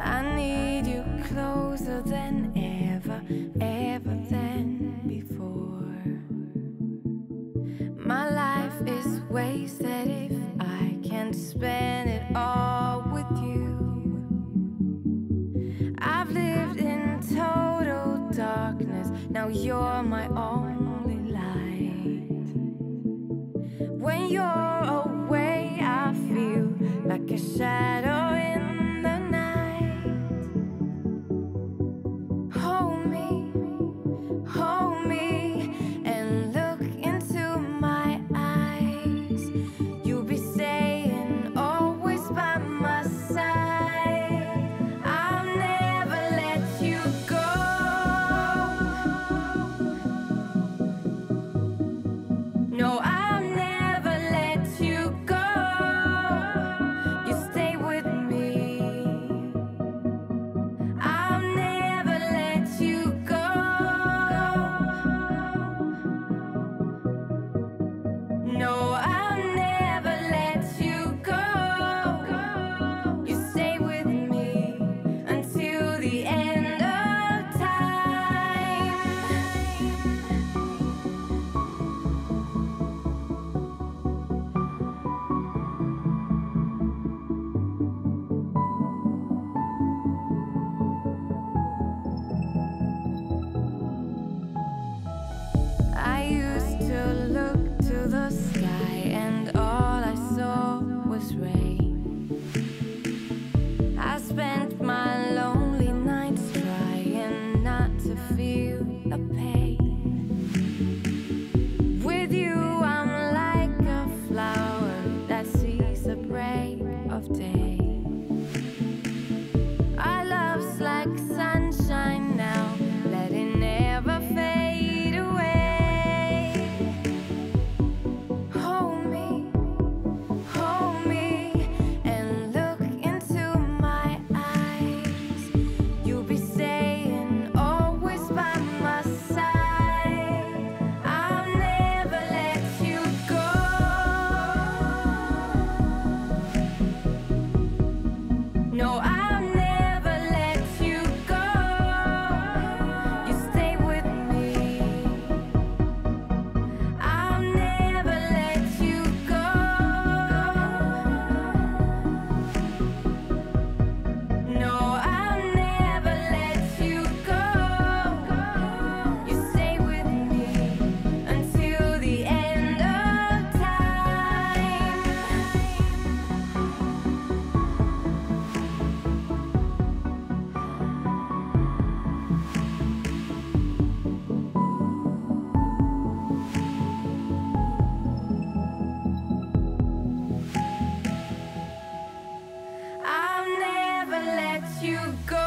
I need you closer than ever, ever than before. My life is wasted. drifting. you go.